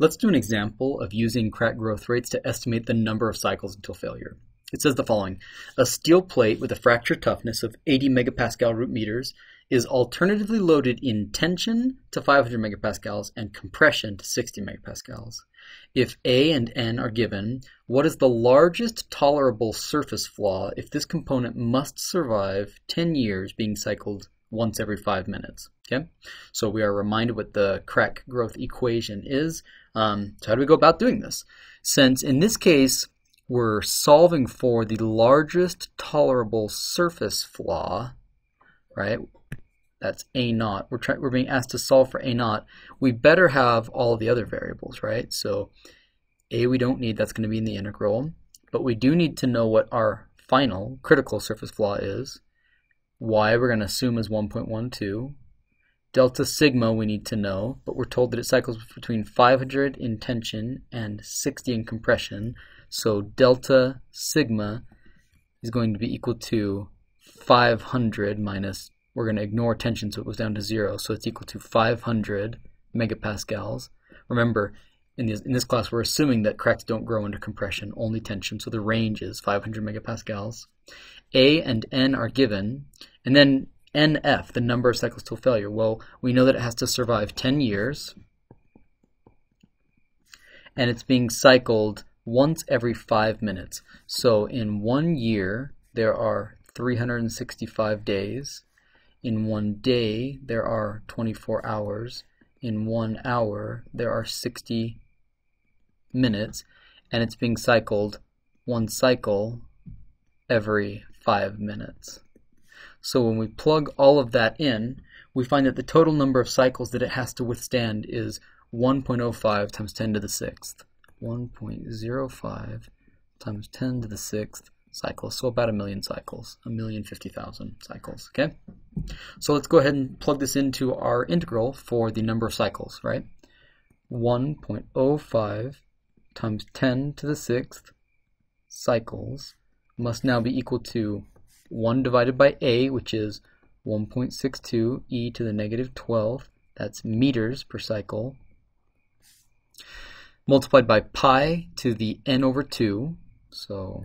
Let's do an example of using crack growth rates to estimate the number of cycles until failure. It says the following. A steel plate with a fracture toughness of 80 megapascal root meters is alternatively loaded in tension to 500 megapascals and compression to 60 megapascals. If A and N are given, what is the largest tolerable surface flaw if this component must survive 10 years being cycled once every five minutes? Okay, so we are reminded what the crack growth equation is. Um, so how do we go about doing this? Since in this case, we're solving for the largest tolerable surface flaw, right? That's A naught. We're trying. We're being asked to solve for A naught. We better have all the other variables, right? So A we don't need. That's going to be in the integral. But we do need to know what our final critical surface flaw is. Y we're going to assume is 1.12. Delta sigma we need to know, but we're told that it cycles between 500 in tension and 60 in compression. So delta sigma is going to be equal to 500 minus we're going to ignore tension so it goes down to zero. So it's equal to 500 megapascals. Remember, in this, in this class, we're assuming that cracks don't grow under compression, only tension. So the range is 500 megapascals. A and N are given. And then NF, the number of cycles till failure. Well, we know that it has to survive 10 years. And it's being cycled once every five minutes. So in one year, there are 365 days. In one day, there are 24 hours. In one hour, there are 60 minutes, and it's being cycled one cycle every five minutes. So when we plug all of that in, we find that the total number of cycles that it has to withstand is 1.05 times 10 to the sixth. 1.05 times 10 to the sixth cycles, so about a million cycles, a million fifty thousand cycles, okay? So let's go ahead and plug this into our integral for the number of cycles, right? 1.05 times 10 to the sixth cycles must now be equal to 1 divided by a, which is 1.62 e to the negative 12, that's meters per cycle, multiplied by pi to the n over 2, so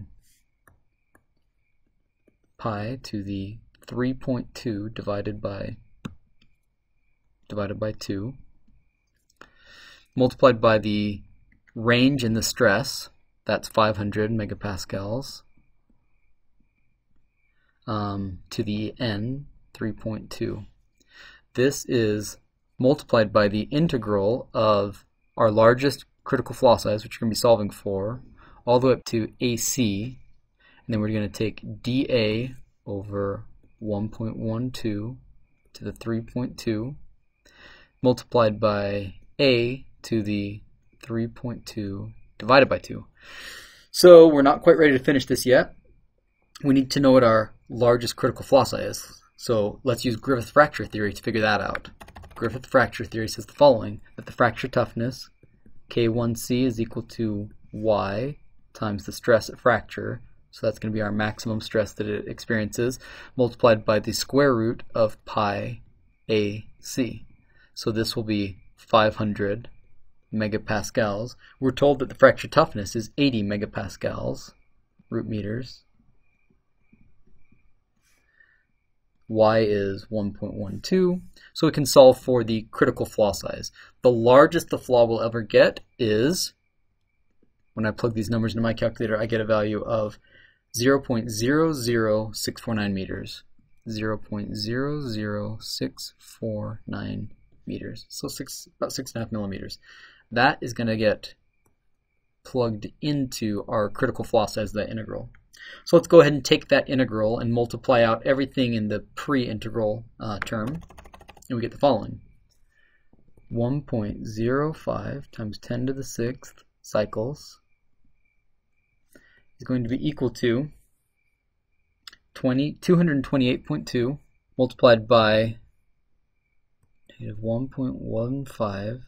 pi to the 3.2 divided by divided by 2 multiplied by the range in the stress. That's 500 megapascals. Um, to the n 3.2 this is multiplied by the integral of our largest critical flaw size which we're going to be solving for all the way up to AC and then we're going to take dA over 1.12 to the 3.2 multiplied by a to the 3.2 divided by 2. So we're not quite ready to finish this yet. We need to know what our largest critical size is. So let's use Griffith fracture theory to figure that out. Griffith fracture theory says the following, that the fracture toughness K1C is equal to Y times the stress at fracture so that's going to be our maximum stress that it experiences, multiplied by the square root of pi AC. So this will be 500 megapascals. We're told that the fracture toughness is 80 megapascals, root meters. y is 1.12, so we can solve for the critical flaw size. The largest the flaw will ever get is, when I plug these numbers into my calculator, I get a value of 0.00649 meters. 0.00649 meters. So six about six and a half millimeters. That is going to get plugged into our critical flaw size the integral. So let's go ahead and take that integral and multiply out everything in the pre-integral uh, term, and we get the following. 1.05 times 10 to the sixth cycles is going to be equal to 20, 228.2 multiplied by negative 1.15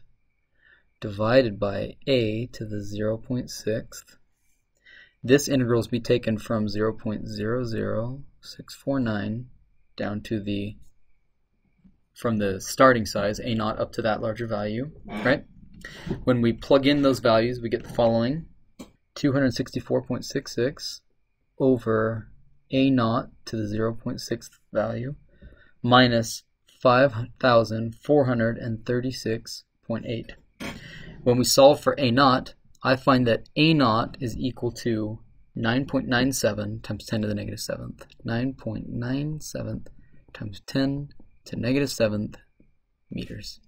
divided by a to the 0.6. This integral is be taken from 0.00649 down to the from the starting size a naught up to that larger value, right? When we plug in those values, we get the following 264.66 over a naught to the 0.6 value minus 5,436.8. When we solve for a naught, I find that a naught is equal to 9.97 times 10 to the negative 7th. 9.97 times 10 to negative 7th meters.